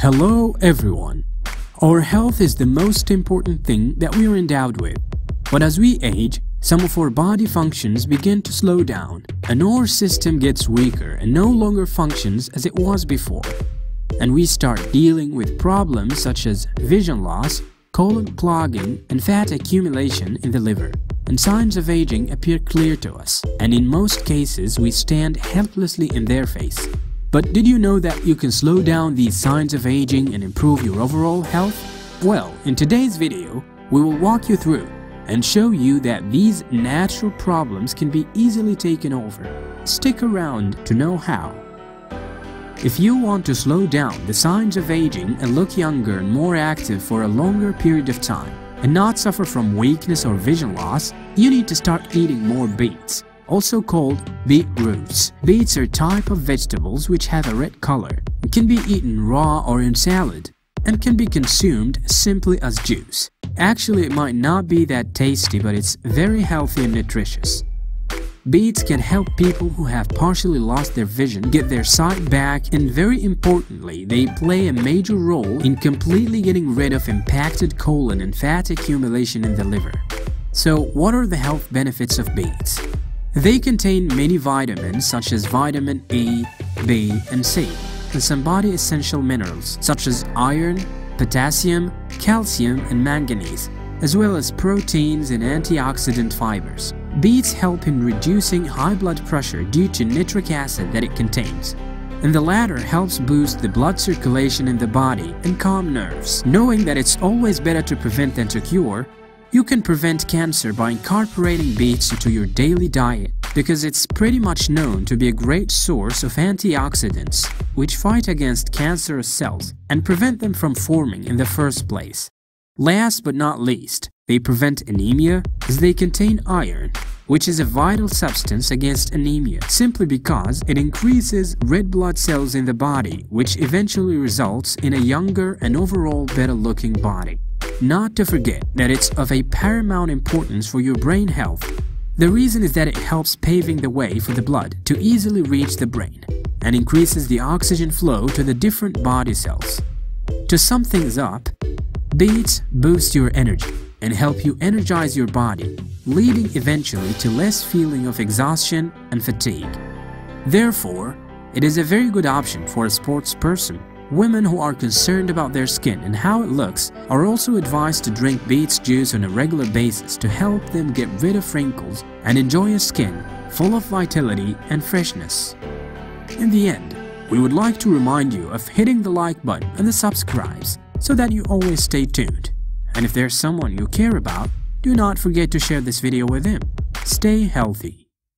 Hello everyone. Our health is the most important thing that we are endowed with. But as we age, some of our body functions begin to slow down and our system gets weaker and no longer functions as it was before. And we start dealing with problems such as vision loss, colon clogging, and fat accumulation in the liver. And signs of aging appear clear to us, and in most cases we stand helplessly in their face. But did you know that you can slow down these signs of aging and improve your overall health? Well, in today's video, we will walk you through and show you that these natural problems can be easily taken over. Stick around to know how. If you want to slow down the signs of aging and look younger and more active for a longer period of time, and not suffer from weakness or vision loss, you need to start eating more beets also called beetroots. Beets are a type of vegetables which have a red color, can be eaten raw or in salad, and can be consumed simply as juice. Actually, it might not be that tasty, but it's very healthy and nutritious. Beets can help people who have partially lost their vision get their sight back and very importantly, they play a major role in completely getting rid of impacted colon and fat accumulation in the liver. So what are the health benefits of beets? They contain many vitamins such as vitamin A, B, and C, and some body essential minerals such as iron, potassium, calcium, and manganese, as well as proteins and antioxidant fibers. Beets help in reducing high blood pressure due to nitric acid that it contains, and the latter helps boost the blood circulation in the body and calm nerves. Knowing that it's always better to prevent than to cure, you can prevent cancer by incorporating beets into your daily diet because it's pretty much known to be a great source of antioxidants which fight against cancerous cells and prevent them from forming in the first place. Last but not least, they prevent anemia as they contain iron, which is a vital substance against anemia simply because it increases red blood cells in the body which eventually results in a younger and overall better looking body. Not to forget that it's of a paramount importance for your brain health. The reason is that it helps paving the way for the blood to easily reach the brain and increases the oxygen flow to the different body cells. To sum things up, beets boost your energy and help you energize your body, leading eventually to less feeling of exhaustion and fatigue. Therefore, it is a very good option for a sports person Women who are concerned about their skin and how it looks are also advised to drink beets juice on a regular basis to help them get rid of wrinkles and enjoy a skin full of vitality and freshness. In the end, we would like to remind you of hitting the like button and the subscribes so that you always stay tuned. And if there's someone you care about, do not forget to share this video with them. Stay healthy.